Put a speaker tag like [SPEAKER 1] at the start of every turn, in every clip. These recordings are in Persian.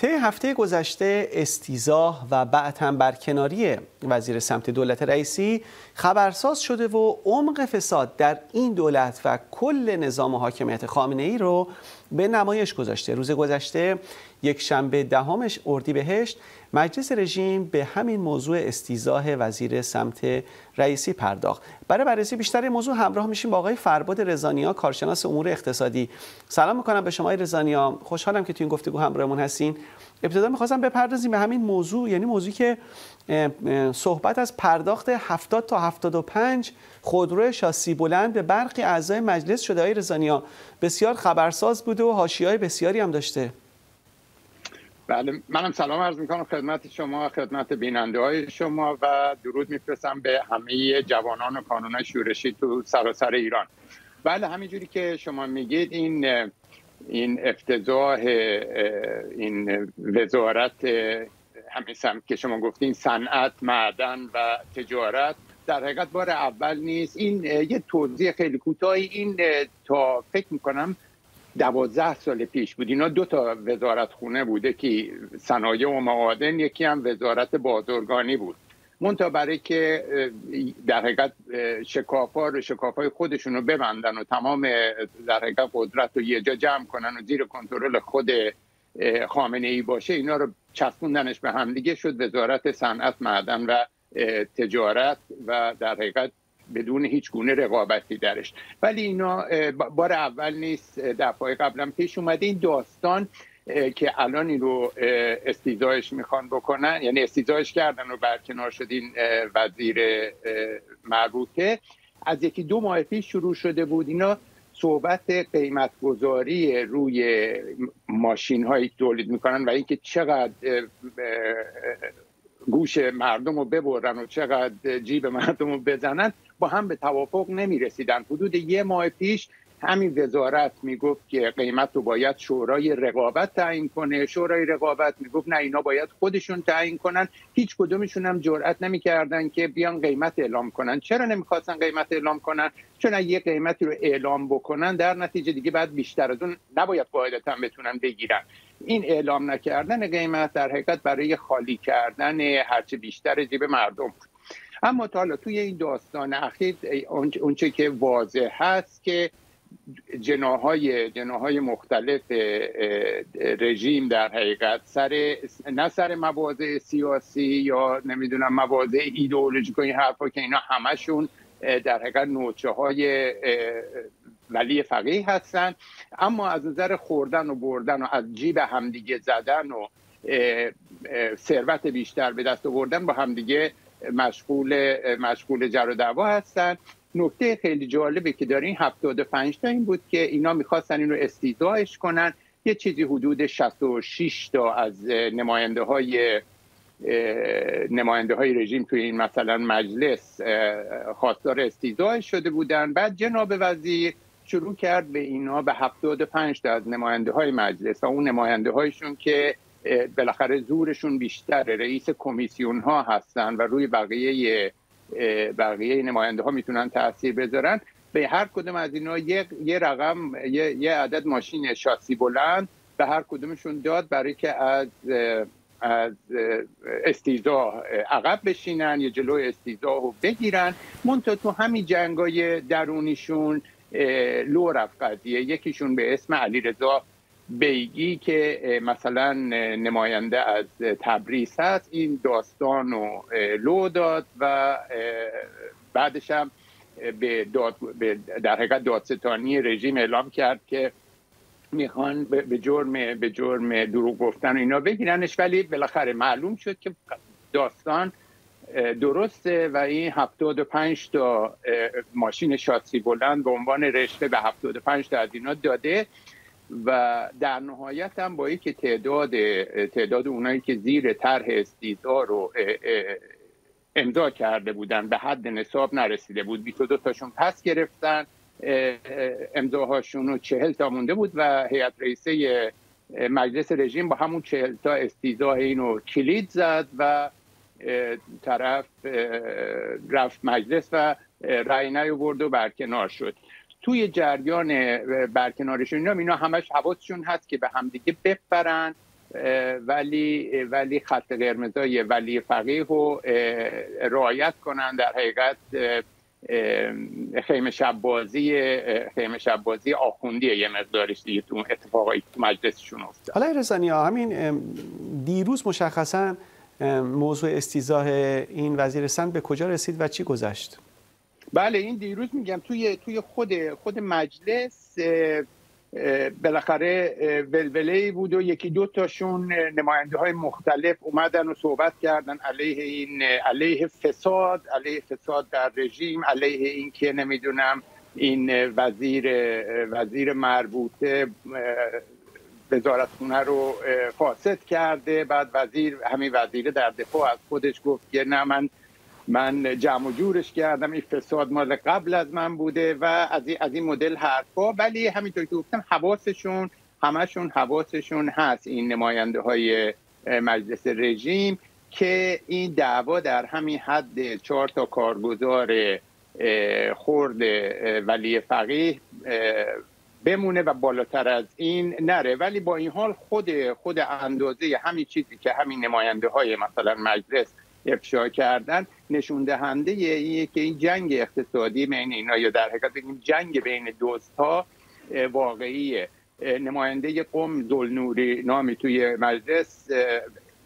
[SPEAKER 1] طی هفته گذشته استیزاه و بعد هم برکناری وزیر سمت دولت رئیسی خبرساز شده و عمق فساد در این دولت و کل نظام حاکمیت خامنه ای رو به نمایش گذاشته. روز گذشته یک شنبه دهمش اردیبهشت مجلس رژیم به همین موضوع استیزاه وزیر سمت رئیسی پرداخت. برای بررسی بیشتر موضوع همراه میشیم با آقای فرباد رزانیا کارشناس امور اقتصادی. سلام می‌کنم به شما رزانیا خوشحالم که تو این گفتگو همراهمون هستین. ابتدا می‌خواستم بپردازیم به همین موضوع یعنی موضوعی که صحبت از پرداخت 70 تا 75 خودرو شاسی بلند به برخی اعضای مجلس شده. های رزانیا بسیار خبرساز بوده و های بسیاری هم داشته.
[SPEAKER 2] بله منم سلام عرض می‌کنم خدمت شما خدمت بیننده های شما و درود میفرستم به همه جوانان و کانونای شورشی تو سراسر ایران. بله همینجوری که شما میگید این این افتضاح این وزارت همین که شما گفتین صنعت معدن و تجارت در حقیقت بار اول نیست. این یه توضیح خیلی کوتاهی. این تا فکر می‌کنم دوازده سال پیش بود. اینا دو تا وزارت خونه بوده که صنایع و معادن یکی هم وزارت بازرگانی بود. منتها برای که در حقیقت شکافا رو شکافای خودشون رو ببندن و تمام در حقیقت قدرت رو یه جا جمع کنن و زیر کنترل خود خامنه ای باشه اینا رو چسبوندنش به همدیگه شد. وزارت صنعت معدن و تجارت و در حقیقت بدون هیچ گونه رقابتی درش. ولی اینا بار اول نیست دفعه قبلا پیش اومده این داستان که الان این رو استیزایش می‌خوان بکنن. یعنی استیزایش کردن و برکنار شد این وزیر مربوطه. از یکی دو ماه پیش شروع شده بود اینا صحبت قیمت گذاری روی ماشین هایی تولید می‌کنن و اینکه چقدر گوش مردم رو ببرن و چقدر جیب مردم رو بزنن. با هم به توافق نمی رسیدن حدود یه ماه پیش همین وزارت می‌گفت که قیمت رو باید شورای رقابت تعیین کنه. شورای رقابت می‌گفت نه اینا باید خودشون تعیین کنن. هیچ کدومشون هم جرئت نمی‌کردن که بیان قیمت اعلام کنن. چرا نمی‌خواستن قیمت اعلام کنن؟ چون یه قیمتی رو اعلام بکنن در نتیجه دیگه بعد بیشتر از اون نباید قاعدتا بتونن بگیرن. این اعلام نکردن قیمت در حقیقت برای خالی کردن هرچه بیشتر جیب مردم بود. اما تا حالا توی این داستان اخیر اونچه که واضح هست که جناهای جناهای مختلف رژیم در حقیقت سر نه سر مواضع سیاسی یا نمی‌دونم مواضع ایدئولوژیک این حرفا که اینا همشون در حقیقت نوچه های ولی فقیه هستن. اما از نظر خوردن و بردن و از جیب همدیگه زدن و ثروت بیشتر به دست آوردن با همدیگه مشغول مشغول جر و دعوا هستن. نکته خیلی جالبه که داره این 75 تا این بود که اینا می‌خواستن این رو استیضاحش کنن. یه چیزی حدود 66 تا از نماینده های نماینده های رژیم توی این مثلا مجلس خواستار استیضاحش شده بودن. بعد جناب وزیر شروع کرد به اینا به 75 تا از نماینده های مجلس و اون نماینده هایشون که بالاخره زورشون بیشتر رئیس کمیسیون ها هستن و روی بقیه بقیه نماینده ها می‌تونن تاثیر بذارن. به هر کدوم از اینا یه, رقم یه،, عدد ماشین شاسی بلند به هر کدومشون داد برای که از از استیزا عقب بشینن یا جلو استیزا رو بگیرن. منتها تو همین جنگای درونیشون لو رفت قضیه. یکیشون به اسم علی رضا بیگی که مثلا نماینده از تبریز هست این داستان رو لو داد و بعدش هم به, داد در حقیقت دادستانی رژیم اعلام کرد که می‌خوان به جرم به جرم دروغ گفتن و اینا بگیرنش. ولی بالاخره معلوم شد که داستان درسته و این 75 تا ماشین شاسی بلند به عنوان رشته به 75 تا از اینا داده. و در نهایت هم با که تعداد تعداد اونایی که زیر طرح استیزا رو امضا کرده بودن به حد نصاب نرسیده بود. 22 تاشون پس گرفتن. امضاهاشون رو 40 تا مونده بود و هیئت رئیسه مجلس رژیم با همون 40 تا استیزا اینو کلید زد و طرف رفت مجلس و رأی نیاورد و برکنار شد. توی جریان برکنارشون اینا اینا همش حواسشون هست که به همدیگه بپرن ولی ولی خط قرمزای ولی فقیه رو رعایت کنن در حقیقت خیمه شب بازی خیمه شب بازی آخوندی یه مقدارش دیگه تو اتفاقایی تو مجلسشون افتاد.
[SPEAKER 1] حالا رزانی همین دیروز مشخصا موضوع استیزاه این وزیر سند به کجا رسید و چی گذشت؟
[SPEAKER 2] بله این دیروز میگم توی توی خود خود مجلس بالاخره ولوله بود و یکی دو تاشون نماینده های مختلف اومدن و صحبت کردن علیه این علیه فساد علیه فساد در رژیم علیه این که نمی‌دونم این وزیر وزیر مربوطه وزارتخونه رو فاسد کرده بعد وزیر همین وزیر در دفاع از خودش گفت که نه من من جمع و جورش کردم این فساد مال قبل از من بوده و از این, از این مدل حرفا ولی همینطور که گفتم حواسشون همشون حواسشون هست این نماینده های مجلس رژیم که این دعوا در همین حد چهار تا کارگزار خورد ولی فقیه بمونه و بالاتر از این نره. ولی با این حال خود خود اندازه همین چیزی که همین نماینده های مثلا مجلس افشا کردن نشون دهنده ایه که این جنگ اقتصادی بین اینا یا در حقیقت این جنگ بین دوست ها واقعیه نماینده قوم دلنوری نامی توی مجلس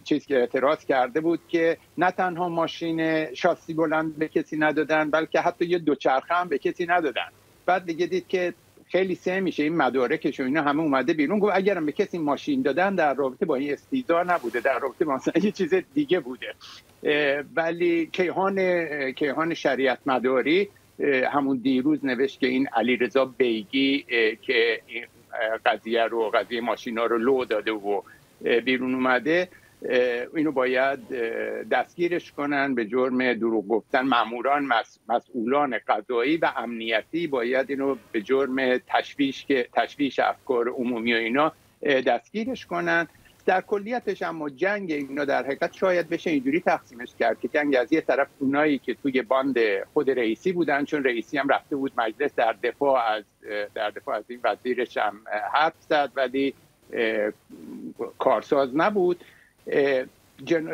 [SPEAKER 2] چیز که اعتراض کرده بود که نه تنها ماشین شاسی بلند به کسی ندادن بلکه حتی یه دوچرخه هم به کسی ندادن. بعد دیگه دید که خیلی سه میشه این مدارکش و اینا همه اومده بیرون. گفت اگرم به کسی ماشین دادن در رابطه با این استیزا نبوده در رابطه با یه چیز دیگه بوده. ولی کیهان کیهان شریعت مداری همون دیروز نوشت که این علیرضا بیگی که این قضیه رو قضیه ماشینا رو لو داده و بیرون اومده اینو باید دستگیرش کنن به جرم دروغ گفتن ماموران مسئولان قضایی و امنیتی باید اینو به جرم تشویش که تشویش افکار عمومی و اینا دستگیرش کنن. در کلیتش اما جنگ اینا در حقیقت شاید بشه اینجوری تقسیمش کرد که جنگ از یه طرف اونایی که توی باند خود رئیسی بودن چون رئیسی هم رفته بود مجلس در دفاع از در دفاع از این وزیرش هم حرف زد ولی کارساز نبود.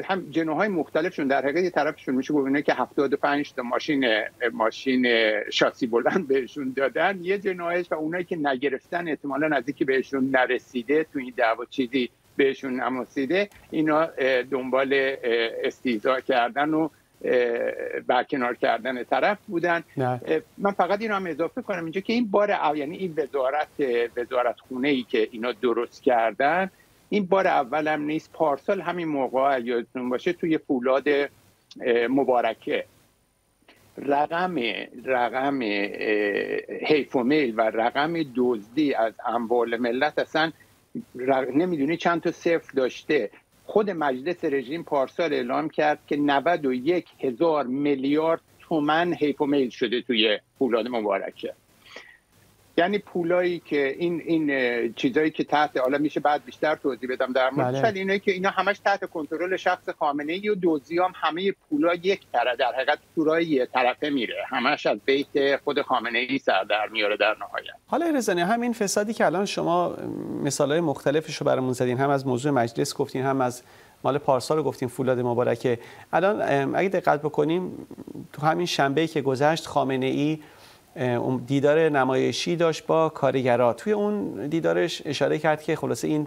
[SPEAKER 2] هم جنوهای مختلفشون در حقیقت یه طرفشون میشه گفت که 75 تا ماشین ماشین شاسی بلند بهشون دادن یه جناهش و اونایی که نگرفتن احتمالا نزدیکی بهشون نرسیده تو این دعوا چیزی بهشون نماسیده اینا دنبال استیزا کردن و برکنار کردن طرف بودن. من فقط اینو هم اضافه کنم. اینجا که این بار یعنی این وزارت وزارت خونه ای که اینا درست کردن این بار اولم نیست. پارسال همین موقع یادتون باشه توی فولاد مبارکه. رقم رقم حیف و میل و رقم دزدی از اموال ملت اصلا نمی‌دونی چند تا صفر داشته. خود مجلس رژیم پارسال اعلام کرد که 91 هزار میلیارد تومن حیف و میل شده توی فولاد مبارکه. یعنی پولایی که این این چیزایی که تحت حالا میشه بعد بیشتر توضیح بدم در مورد بله. اینه که اینا همش تحت کنترل شخص خامنه ای و دوزی هم همه پولا یک طرف در حقیقت پولای یه طرفه میره. همش از بیت خود خامنه ای سر در میاره در نهایت.
[SPEAKER 1] حالا رزانی همین فسادی که الان شما مثالای مختلفش رو برامون زدین هم از موضوع مجلس گفتین هم از مال پارسال رو گفتیم فولاد مبارکه. الان اگه دقت بکنیم تو همین شنبه که گذشت خامنه ای دیدار نمایشی داشت با کارگرا. توی اون دیدارش اشاره کرد که خلاصه این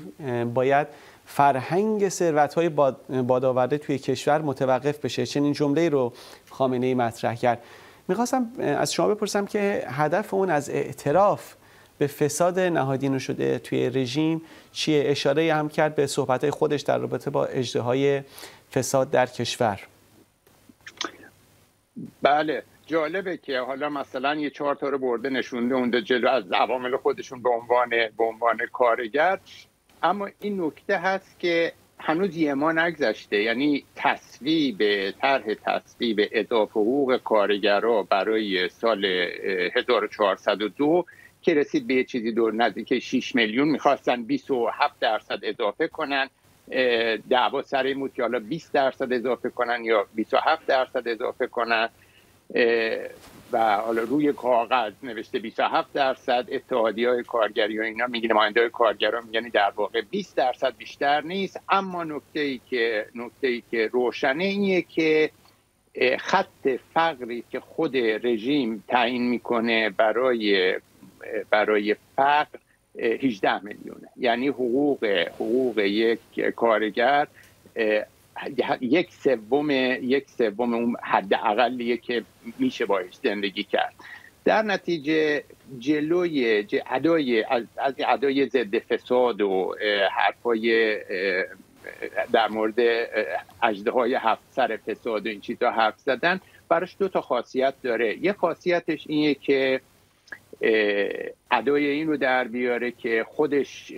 [SPEAKER 1] باید فرهنگ ثروت های بادآورده توی کشور متوقف بشه. چنین جمله رو خامنه ای مطرح کرد. می‌خواستم از شما بپرسم که هدف اون از اعتراف به فساد نهادینه شده توی رژیم چیه؟ اشاره هم کرد به صحبت خودش در رابطه با های فساد در کشور.
[SPEAKER 2] بله. جالبه که حالا مثلا یه چهار تا رو برده نشونده اونده جلو از عوامل خودشون به عنوان به عنوان کارگر. اما این نکته هست که هنوز یه ما نگذشته. یعنی تصویب طرح تصویب اضافه حقوق کارگرها برای سال 1402 که رسید به یه چیزی دور نزدیک 6 میلیون. می‌خواستن 27 درصد اضافه کنن. دعوا سر این بود که حالا 20 درصد اضافه کنن یا 27 درصد اضافه کنن. و حالا روی کاغذ نوشته 27 درصد اتحادی های کارگری و اینا میگه نماینده های کارگرا میگن در واقع 20 درصد بیشتر نیست. اما نکته ای که نکته ای که روشنه اینه که خط فقری که خود رژیم تعیین می‌کنه برای برای فقر 18 میلیونه. یعنی حقوق حقوق یک کارگر یک سوم یک سوم اون حد اقلیه که میشه باش زندگی کرد. در نتیجه جلوی ادای از ادای ضد فساد و حرفای در مورد اجده های هفت سر فساد و این چیزا حرف زدن براش دو تا خاصیت داره. یه خاصیتش اینه که ادای این رو در بیاره که خودش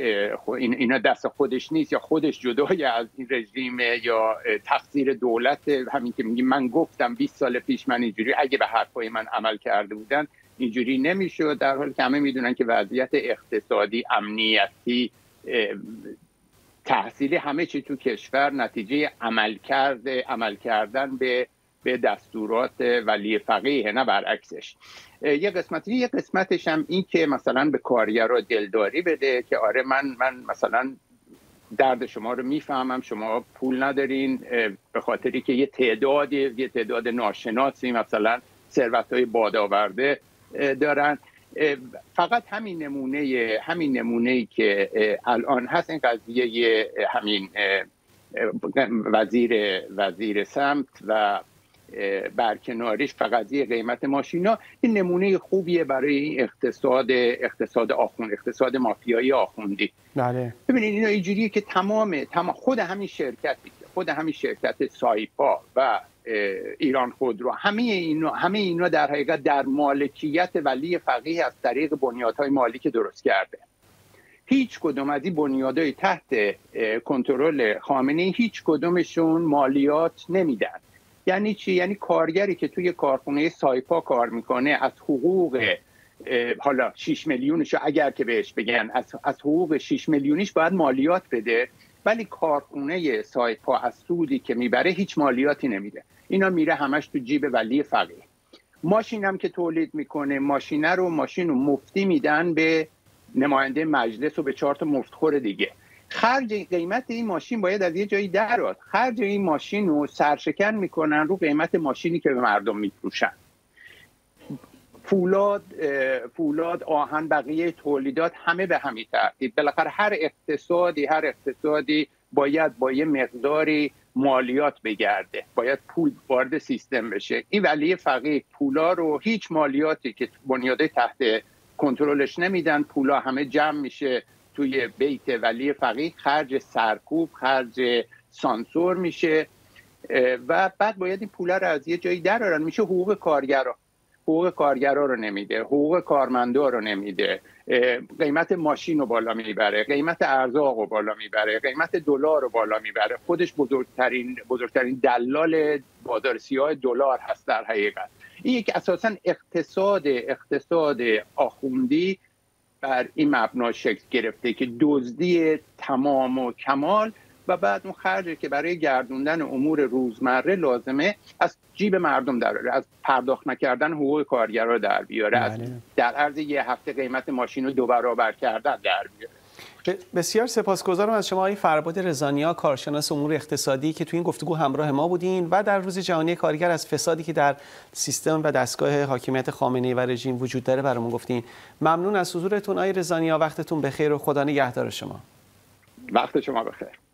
[SPEAKER 2] اینا دست خودش نیست یا خودش جدای از این رژیم یا تقصیر دولت همین که میگی من گفتم 20 سال پیش من اینجوری اگه به حرفای من عمل کرده بودن اینجوری نمی‌شد در حالی که همه می‌دونن که وضعیت اقتصادی امنیتی تحصیلی همه چی تو کشور نتیجه عمل کرده عمل کردن به به دستورات ولی فقیه نه برعکسش. یه قسمتی یه قسمتش هم این که مثلا به کارگرا دلداری بده که آره من من مثلا درد شما رو می‌فهمم شما پول ندارین به خاطری که یه تعدادی یه تعداد ناشناسی مثلا ثروت های بادآورده دارن. فقط همین نمونه همین نمونه ای که الان هست این قضیه همین وزیر وزیر سمت و برکناریش فقط قیمت ماشینا این نمونه خوبیه برای این اقتصاد اقتصاد آخوند اقتصاد مافیایی آخوندی.
[SPEAKER 1] بله.
[SPEAKER 2] ببینید اینا اینجوریه که تمام تمام خود همین شرکتی خود همین شرکت سایپا و ایران خودرو همه اینا همه اینا در حقیقت در مالکیت ولی فقیه از طریق بنیادهای مالی که درست کرده. هیچ کدوم از این بنیادهای تحت کنترل خامنه هیچ کدومشون مالیات نمیدن. یعنی چی؟ یعنی کارگری که توی کارخونه سایپا کار می‌کنه از حقوق حالا 6 میلیونش اگر که بهش بگن از, از حقوق 6 میلیونیش باید مالیات بده. ولی کارخونه سایپا از سودی که می‌بره هیچ مالیاتی نمیده. اینا میره همش تو جیب ولی فقیه. ماشین هم که تولید می‌کنه ماشینه رو ماشین رو مفتی میدن به نماینده مجلس و به چهار تا مفتخور دیگه. خرج قیمت این ماشین باید از یه جایی درات خرج این ماشین رو سرشکن می‌کنن رو قیمت ماشینی که به مردم میفروشن. فولاد فولاد آهن بقیه تولیدات همه به همین ترتیب. بالاخره هر اقتصادی هر اقتصادی باید با یه مقداری مالیات بگرده. باید پول وارد سیستم بشه. این ولی فقیه پولا رو هیچ مالیاتی که بنیاده تحت کنترلش نمیدن پولا همه جمع میشه. توی بیت ولی فقیه خرج سرکوب خرج سانسور میشه و بعد باید این پولا رو از یه جایی درارن میشه حقوق کارگرا. حقوق کارگرا رو نمیده حقوق کارمندا رو نمیده قیمت ماشین رو بالا می‌بره قیمت ارزاق رو بالا می‌بره قیمت دلار رو بالا می‌بره. خودش بزرگترین بزرگترین دلال بازار سیاه دلار هست در حقیقت. این یک اساسا اقتصاد اقتصاد آخوندی بر این مبنا شکل گرفته که دزدی تمام و کمال و بعد اون خرجی که برای گردوندن امور روزمره لازمه از جیب مردم دراره از پرداخت نکردن حقوق کارگرا در بیاره از بله. در عرض یه هفته قیمت ماشین رو دو برابر کردن در بیاره
[SPEAKER 1] بسیار سپاسگزارم از شما آقای فرباد رزانیا کارشناس امور اقتصادی که تو این گفتگو همراه ما بودین و در روز جهانی کارگر از فسادی که در سیستم و دستگاه حاکمیت خامنه‌ای و رژیم وجود داره برامون گفتین. ممنون از حضورتون آقای رزانیا وقتتون بخیر و خدا نگهدار شما.
[SPEAKER 2] وقت شما بخیر.